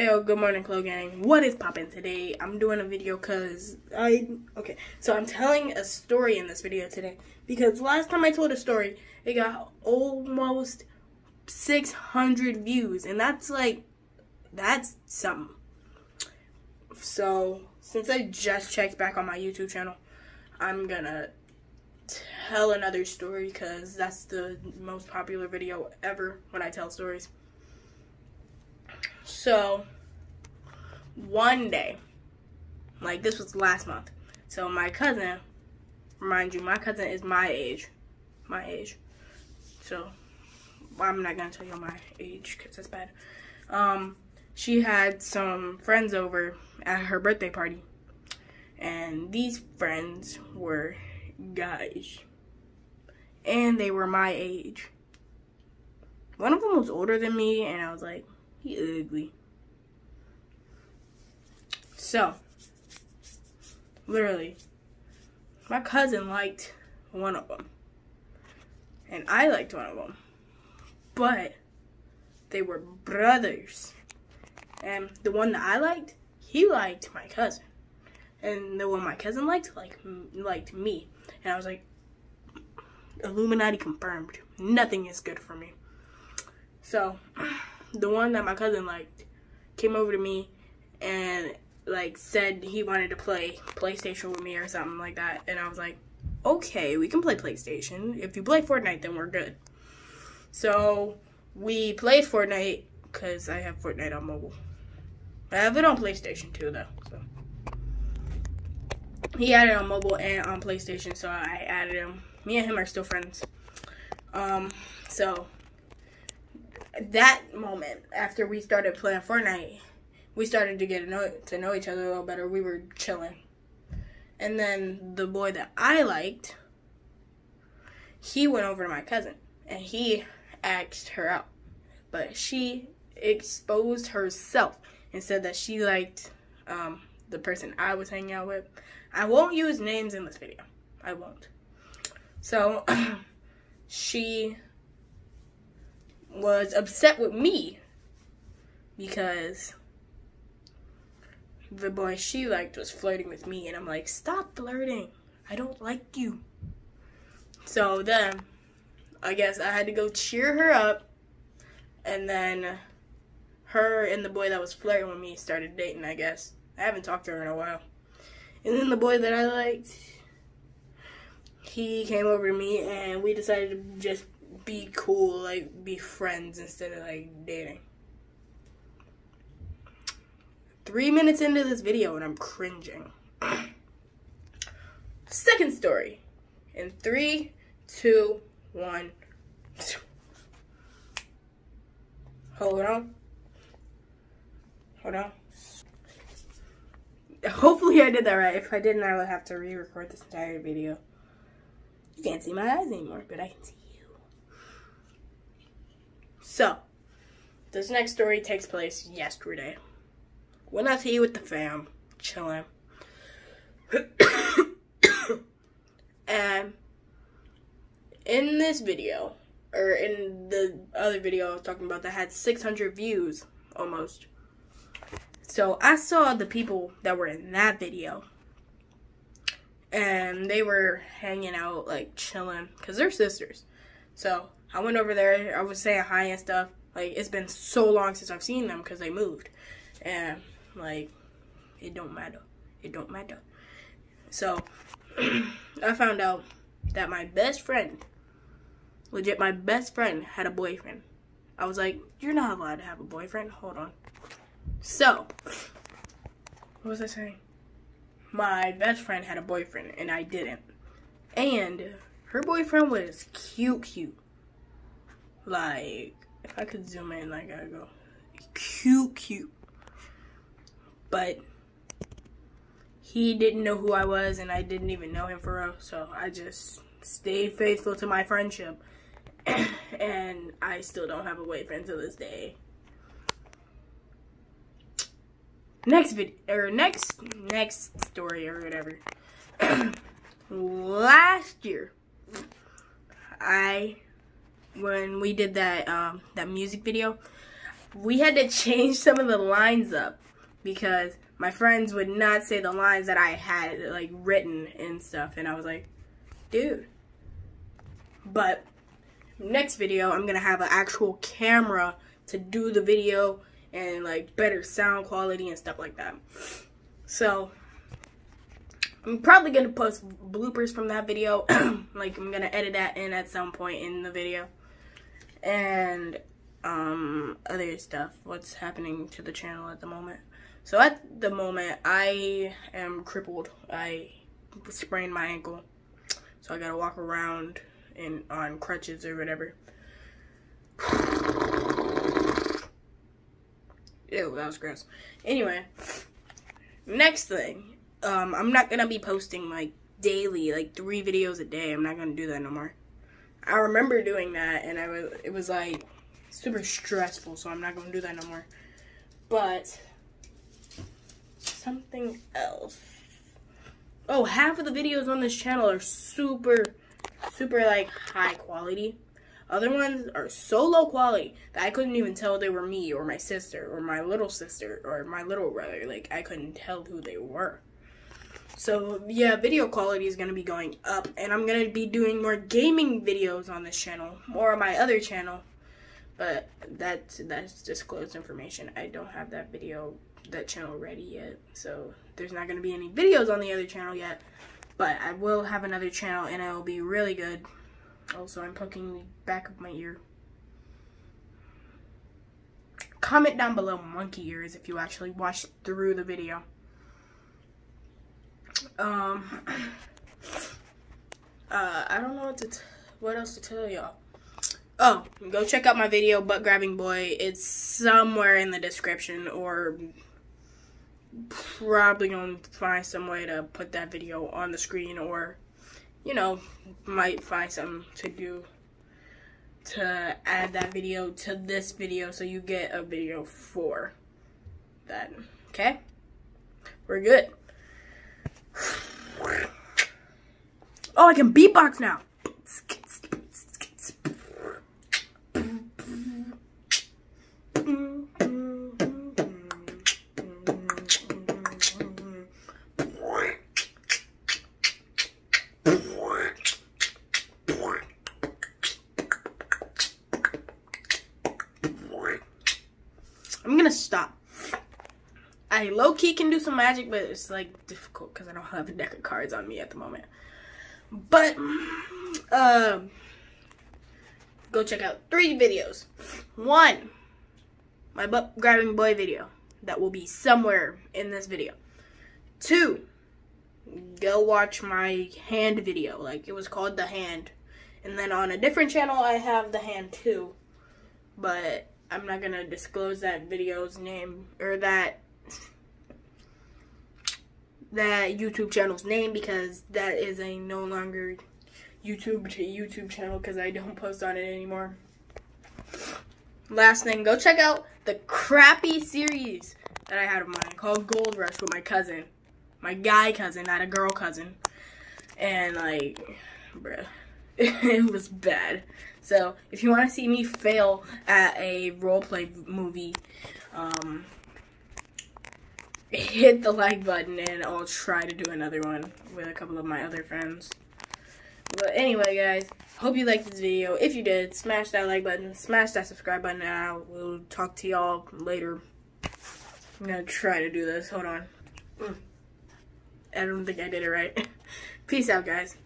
Yo, good morning, Clo Gang. What is poppin' today? I'm doing a video because I, okay, so I'm telling a story in this video today because last time I told a story, it got almost 600 views, and that's like, that's something. So, since I just checked back on my YouTube channel, I'm gonna tell another story because that's the most popular video ever when I tell stories. So, one day, like this was last month. So my cousin, remind you, my cousin is my age, my age. So I'm not gonna tell you my age because that's bad. Um, she had some friends over at her birthday party, and these friends were guys, and they were my age. One of them was older than me, and I was like, he ugly. So, literally, my cousin liked one of them. And I liked one of them. But they were brothers. And the one that I liked, he liked my cousin. And the one my cousin liked, like, liked me. And I was like, Illuminati confirmed. Nothing is good for me. So, the one that my cousin liked came over to me and like said he wanted to play PlayStation with me or something like that. And I was like okay we can play PlayStation. If you play Fortnite then we're good. So we played Fortnite because I have Fortnite on mobile. I have it on PlayStation too though so. He had it on mobile and on PlayStation so I added him. Me and him are still friends. Um so that moment after we started playing Fortnite, we started to get to know, to know each other a little better. We were chilling. And then the boy that I liked, he went over to my cousin and he asked her out. But she exposed herself and said that she liked um, the person I was hanging out with. I won't use names in this video. I won't. So she was upset with me because the boy she liked was flirting with me and I'm like, stop flirting. I don't like you. So then I guess I had to go cheer her up and then her and the boy that was flirting with me started dating, I guess. I haven't talked to her in a while. And then the boy that I liked, he came over to me and we decided to just be cool, like be friends instead of like dating. Three minutes into this video and I'm cringing. Second story. In three, two, one. Hold on. Hold on. Hopefully I did that right. If I didn't, I would have to re-record this entire video. You can't see my eyes anymore, but I can see so, this next story takes place yesterday. Went out to eat with the fam, chilling. and in this video, or in the other video I was talking about that had 600 views almost. So I saw the people that were in that video. And they were hanging out, like chilling, because they're sisters. So I went over there. I was saying hi and stuff. Like it's been so long since I've seen them because they moved, and like it don't matter. It don't matter. So I found out that my best friend, legit my best friend, had a boyfriend. I was like, you're not allowed to have a boyfriend. Hold on. So, what was I saying? My best friend had a boyfriend and I didn't. And her boyfriend was cute, cute. Like, if I could zoom in, like, I go, cute, cute. But he didn't know who I was, and I didn't even know him for real. So I just stayed faithful to my friendship, and I still don't have a boyfriend to this day. Next video, or next, next story, or whatever. Last year, I when we did that um, that music video, we had to change some of the lines up because my friends would not say the lines that I had like written and stuff and I was like, dude. But next video I'm gonna have an actual camera to do the video and like better sound quality and stuff like that. So I'm probably gonna post bloopers from that video. like I'm gonna edit that in at some point in the video. And um other stuff. What's happening to the channel at the moment. So at the moment I am crippled. I sprained my ankle. So I gotta walk around in on crutches or whatever. Ew, that was gross. Anyway, next thing um, I'm not gonna be posting like daily, like three videos a day. I'm not gonna do that no more. I remember doing that, and I was it was like super stressful, so I'm not gonna do that no more. But something else. Oh, half of the videos on this channel are super, super like high quality. Other ones are so low quality that I couldn't even tell they were me or my sister or my little sister or my little brother. Like I couldn't tell who they were. So yeah, video quality is gonna be going up, and I'm gonna be doing more gaming videos on this channel, more on my other channel. But that's that's disclosed information. I don't have that video, that channel ready yet, so there's not gonna be any videos on the other channel yet. But I will have another channel, and it will be really good. Also, I'm poking the back of my ear. Comment down below monkey ears if you actually watched through the video. Um, uh, I don't know what to what else to tell y'all. Oh, go check out my video, Butt Grabbing Boy. It's somewhere in the description, or probably gonna find some way to put that video on the screen, or you know, might find something to do to add that video to this video so you get a video for that. Okay? We're good. Oh, I can beatbox now. I'm gonna stop. I low key can do some magic, but it's like difficult because I don't have a deck of cards on me at the moment. But, um, go check out three videos. One, my butt grabbing boy video that will be somewhere in this video. Two, go watch my hand video. Like it was called The Hand. And then on a different channel, I have The Hand too. But I'm not going to disclose that video's name or that that YouTube channel's name because that is a no longer YouTube to YouTube channel because I don't post on it anymore. Last thing, go check out the crappy series that I had of mine called Gold Rush with my cousin. My guy cousin, not a girl cousin. And like, bruh, it was bad. So if you want to see me fail at a roleplay movie, um, hit the like button and I'll try to do another one with a couple of my other friends. But anyway, guys, hope you liked this video. If you did, smash that like button, smash that subscribe button, and I will talk to y'all later. I'm gonna try to do this. Hold on. Mm. I don't think I did it right. Peace out, guys.